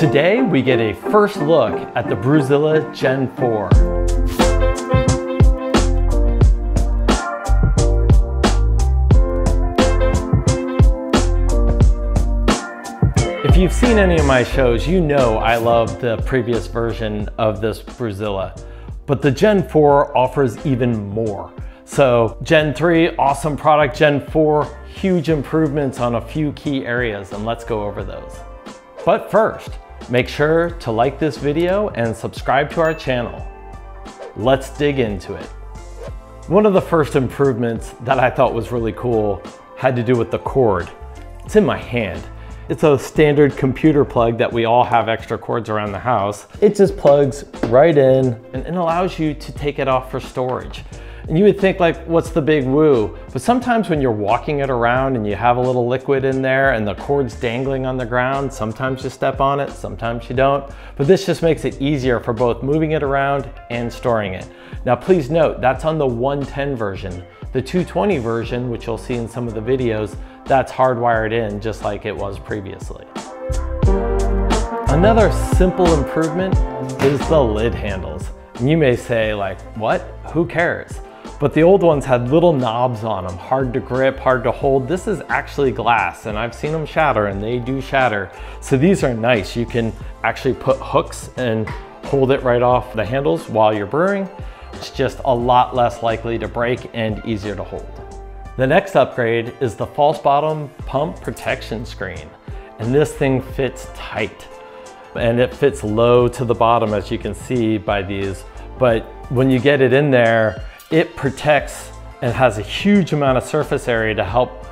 Today we get a first look at the Brewzilla Gen 4. If you've seen any of my shows, you know I love the previous version of this Brewzilla, but the Gen 4 offers even more. So Gen 3, awesome product. Gen 4, huge improvements on a few key areas, and let's go over those. But first, make sure to like this video and subscribe to our channel. Let's dig into it. One of the first improvements that I thought was really cool had to do with the cord. It's in my hand. It's a standard computer plug that we all have extra cords around the house. It just plugs right in and, and allows you to take it off for storage. And you would think like, what's the big woo? But sometimes when you're walking it around and you have a little liquid in there and the cord's dangling on the ground, sometimes you step on it, sometimes you don't. But this just makes it easier for both moving it around and storing it. Now please note, that's on the 110 version. The 220 version, which you'll see in some of the videos, that's hardwired in just like it was previously. Another simple improvement is the lid handles. And you may say like, what? Who cares? But the old ones had little knobs on them, hard to grip, hard to hold. This is actually glass and I've seen them shatter and they do shatter. So these are nice. You can actually put hooks and hold it right off the handles while you're brewing. It's just a lot less likely to break and easier to hold. The next upgrade is the false bottom pump protection screen. And this thing fits tight and it fits low to the bottom as you can see by these. But when you get it in there, it protects and has a huge amount of surface area to help,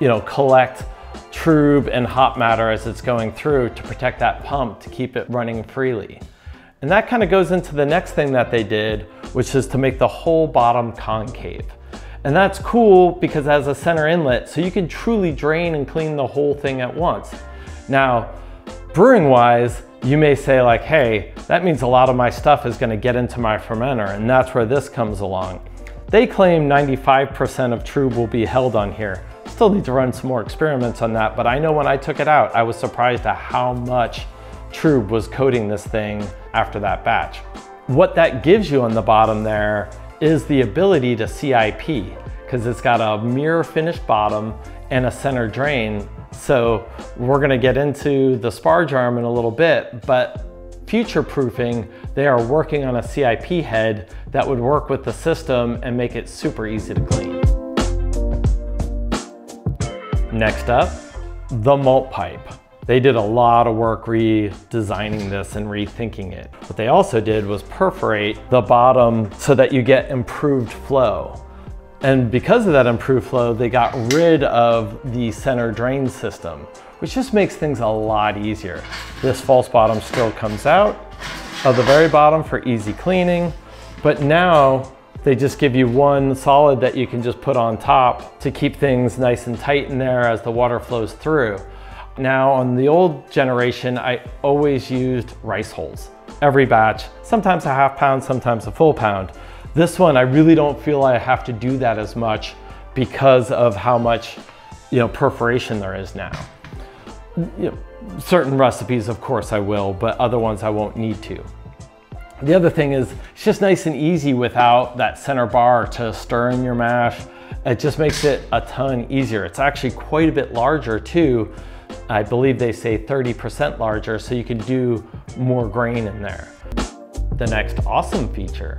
you know, collect trub and hot matter as it's going through to protect that pump to keep it running freely. And that kind of goes into the next thing that they did, which is to make the whole bottom concave. And that's cool because it has a center inlet, so you can truly drain and clean the whole thing at once. Now, brewing wise, you may say like, hey, that means a lot of my stuff is gonna get into my fermenter, and that's where this comes along. They claim 95% of trub will be held on here. Still need to run some more experiments on that, but I know when I took it out, I was surprised at how much trub was coating this thing after that batch. What that gives you on the bottom there is the ability to CIP, because it's got a mirror finished bottom and a center drain so we're gonna get into the sparge arm in a little bit, but future proofing, they are working on a CIP head that would work with the system and make it super easy to clean. Next up, the malt pipe. They did a lot of work redesigning this and rethinking it. What they also did was perforate the bottom so that you get improved flow. And because of that improved flow, they got rid of the center drain system, which just makes things a lot easier. This false bottom still comes out of the very bottom for easy cleaning, but now they just give you one solid that you can just put on top to keep things nice and tight in there as the water flows through. Now on the old generation, I always used rice hulls. Every batch, sometimes a half pound, sometimes a full pound. This one, I really don't feel I have to do that as much because of how much you know, perforation there is now. You know, certain recipes, of course I will, but other ones I won't need to. The other thing is it's just nice and easy without that center bar to stir in your mash. It just makes it a ton easier. It's actually quite a bit larger too. I believe they say 30% larger, so you can do more grain in there. The next awesome feature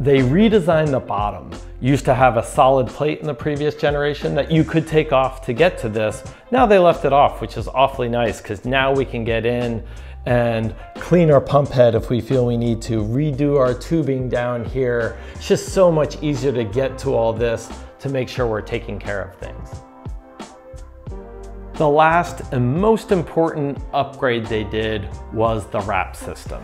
they redesigned the bottom. Used to have a solid plate in the previous generation that you could take off to get to this. Now they left it off, which is awfully nice because now we can get in and clean our pump head if we feel we need to, redo our tubing down here. It's just so much easier to get to all this to make sure we're taking care of things. The last and most important upgrade they did was the RAPT system.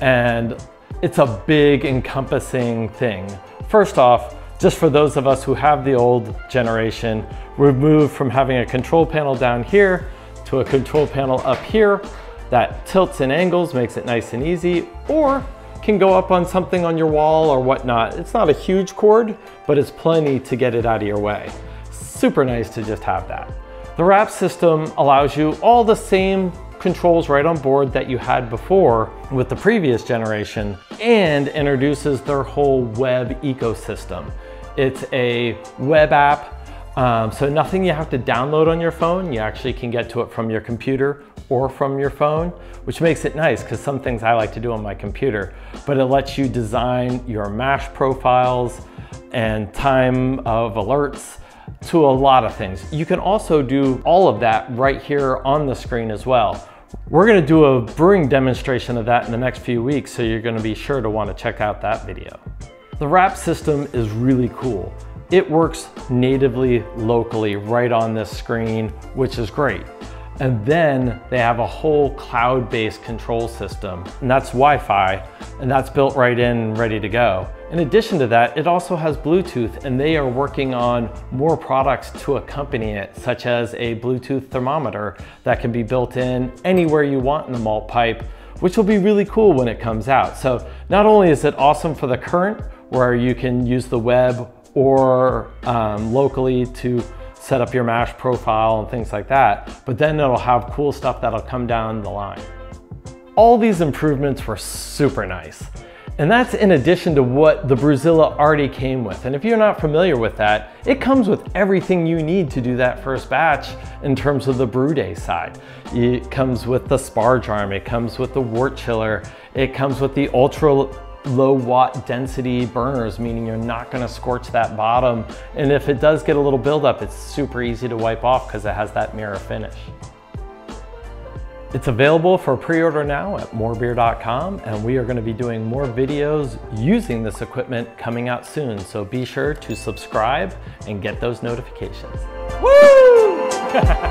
And it's a big encompassing thing. First off, just for those of us who have the old generation, we've moved from having a control panel down here to a control panel up here that tilts and angles, makes it nice and easy, or can go up on something on your wall or whatnot. It's not a huge cord, but it's plenty to get it out of your way. Super nice to just have that. The RAPT system allows you all the same controls right on board that you had before with the previous generation and introduces their whole web ecosystem. It's a web app, um, so nothing you have to download on your phone. You actually can get to it from your computer or from your phone, which makes it nice because some things I like to do on my computer, but it lets you design your MASH profiles and time of alerts to a lot of things. You can also do all of that right here on the screen as well. We're gonna do a brewing demonstration of that in the next few weeks, so you're gonna be sure to wanna check out that video. The RAPT system is really cool. It works natively locally right on this screen, which is great. And then they have a whole cloud-based control system, and that's Wi-Fi, and that's built right in ready to go. In addition to that, it also has Bluetooth, and they are working on more products to accompany it, such as a Bluetooth thermometer that can be built in anywhere you want in the malt pipe, which will be really cool when it comes out. So not only is it awesome for the current, where you can use the web or um, locally to set up your MASH profile and things like that. But then it'll have cool stuff that'll come down the line. All these improvements were super nice. And that's in addition to what the Brewzilla already came with. And if you're not familiar with that, it comes with everything you need to do that first batch in terms of the brew day side. It comes with the sparge arm, it comes with the wort chiller, it comes with the ultra low watt density burners, meaning you're not gonna scorch that bottom. And if it does get a little buildup, it's super easy to wipe off because it has that mirror finish. It's available for pre-order now at morebeer.com and we are gonna be doing more videos using this equipment coming out soon. So be sure to subscribe and get those notifications. Woo!